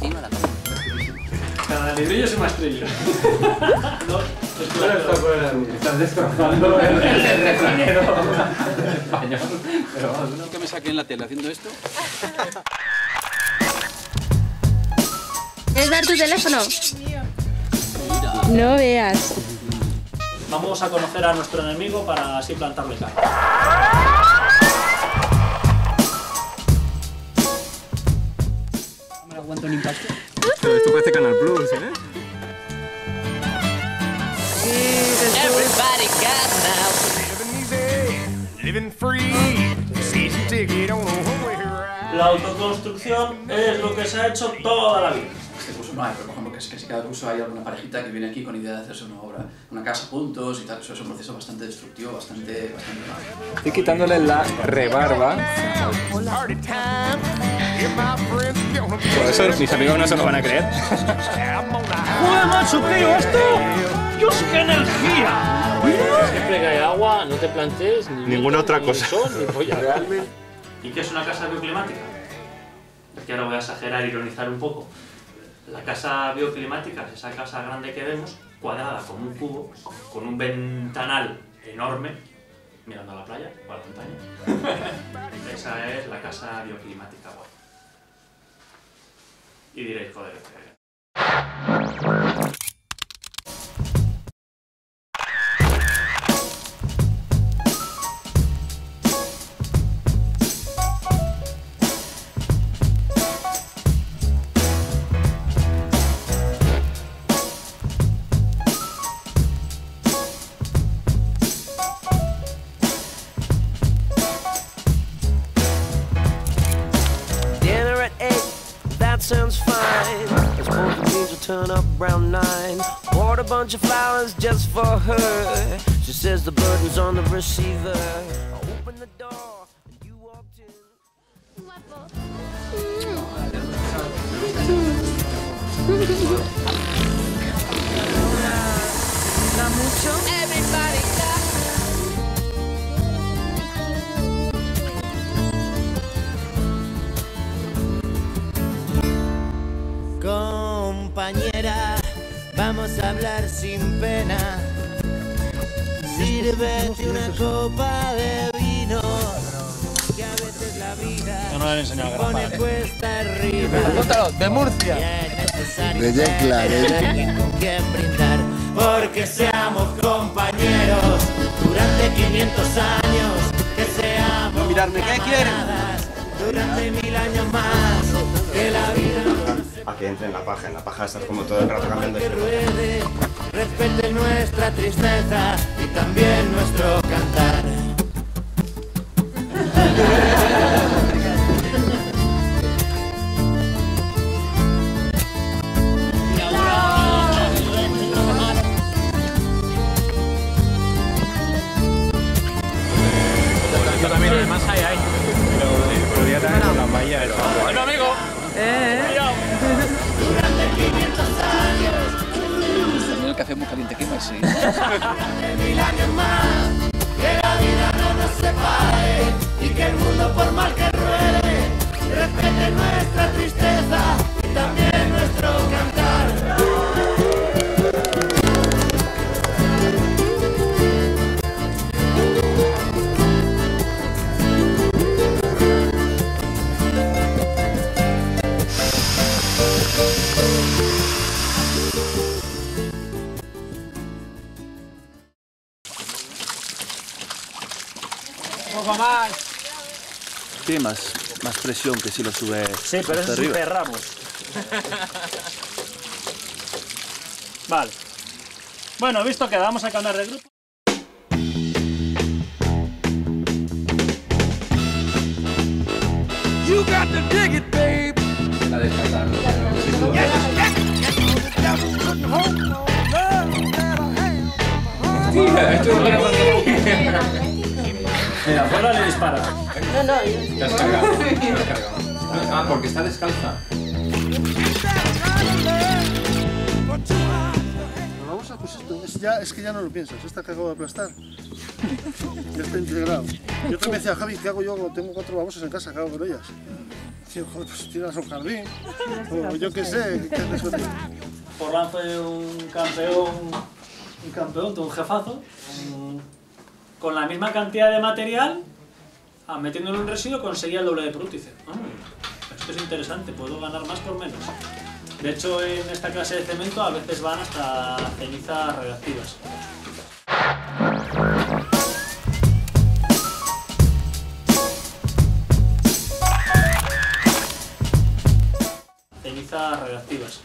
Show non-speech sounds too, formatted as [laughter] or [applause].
tío, a la cama. Cada librillo es un maestrillo. [laughs] no, Estás destrozando [laughs] el, el refranero español. Pero vamos, ¿No que me saqué en la tele haciendo esto? ¿Quieres dar tu teléfono? No veas. Vamos a conocer a nuestro enemigo para así plantarle cara. Aguanto el impacto. Esto parece Canal Plus, ¿eh? Everybody got now. Living free. Season ticket on a. La autoconstrucción es lo que se ha hecho toda la vida. Este curso no hay, pero por ejemplo, que, es que si cada curso hay alguna parejita que viene aquí con idea de hacerse una obra, una casa juntos y tal, eso es un proceso bastante destructivo, bastante, bastante malo. Estoy quitándole la rebarba. Por eso mis amigos no se lo van a creer. ¡Joder, macho, tío, esto! ¡Dios, qué energía! Siempre que hay agua, no te plantees ni Ninguna otra ni cosa. sol, ni polla. Realmente. ¿Y qué es una casa bioclimática? Aquí ahora voy a exagerar, ironizar un poco. La casa bioclimática es esa casa grande que vemos, cuadrada como un cubo, con un ventanal enorme, mirando a la playa o a la montaña. [laughs] Esa es la casa bioclimática guay. Y diréis, joder, fine. As both the beans will turn up around nine. Bought a bunch of flowers just for her. She says the burden's on the receiver. I opened the door and you walked in. Everybody vamos a hablar sin pena. Sírvete una copa de vino, que a veces la vida Yo no le he enseñado a pone grapar. cuesta arriba. Apúntalo, de Murcia. Y es necesario De Yecla, de Yecla. alguien con quien brindar, porque seamos compañeros durante 500 años, que seamos mirarme, ¿qué quieren? camaradas durante mil años más, que la vida A que entre en la paja, en la paja estar como todo el rato cambiando de que tema. ruede, respete nuestra tristeza y también nuestro café muy caliente, ¿qué más? [laughs] [laughs] poco más. Tiene más, más presión que si lo sube Sí, pero eso es un arriba. perramos. Vale. Bueno, visto que vamos a cambiar de grupo. You got to dig it, babe. La descartar. Mira, fuera le dispara. No, no, yo- Te has cargado. te has cargado. Ah, porque está descalza. Vamos a pues esto, es, ya, es que ya no lo piensas, esta que acabo de aplastar. Ya está integrado. Yo también decía, Javi, ¿qué hago yo? cuando Tengo cuatro babosas en casa, ¿qué hago con ellas? Tío, joder, pues tiras un jardín. O yo qué sé, ¿qué haces con eso? Forlán fue un campeón, un campeón, un jefazo, un- con la misma cantidad de material, ah, metiéndole un residuo conseguía el doble de producto. "Ah, esto es interesante, puedo ganar más por menos. De hecho, en esta clase de cemento a veces van hasta cenizas radioactivas. Cenizas radioactivas.